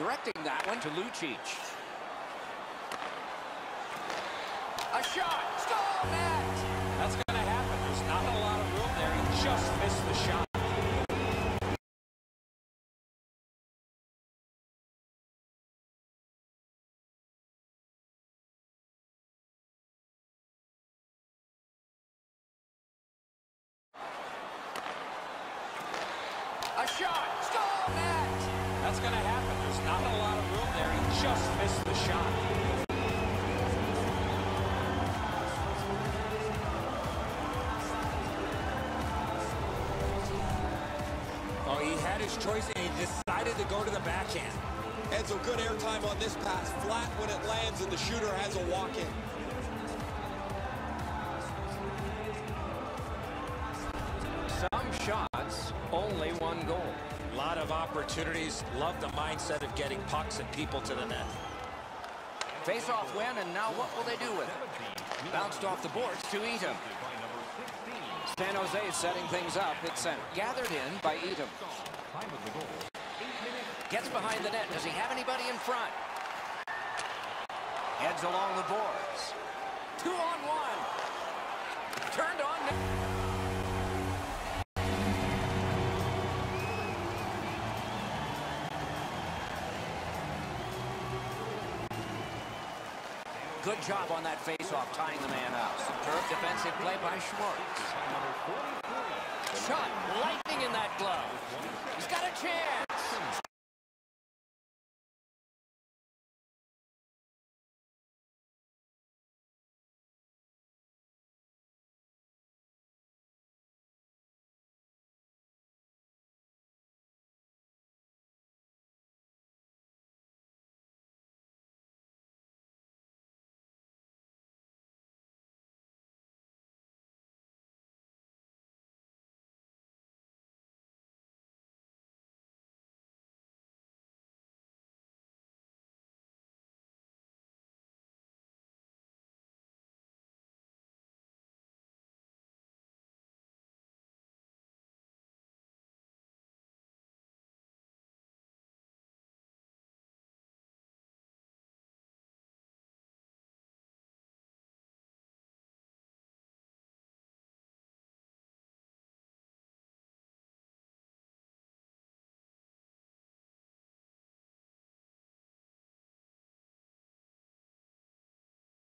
Directing that one to Lucic. A shot. Score net. That's going to happen. There's not a lot of room there. He just missed the shot. A shot. Not a lot of room there. He just missed the shot. Oh, he had his choice, and he decided to go to the backhand. Edzo, good airtime on this pass. Flat when it lands, and the shooter has a walk-in. Lot of opportunities. Love the mindset of getting pucks and people to the net. Face-off win, and now what will they do with it? Bounced off the boards to Edom. San Jose setting things up. It's sent gathered in by Edom. Gets behind the net. Does he have anybody in front? Heads along the boards. Two on one. Turned on. Good job on that face-off, tying the man up. Superb defensive play by Schwartz. Shot, lightning in that glove. He's got a chance.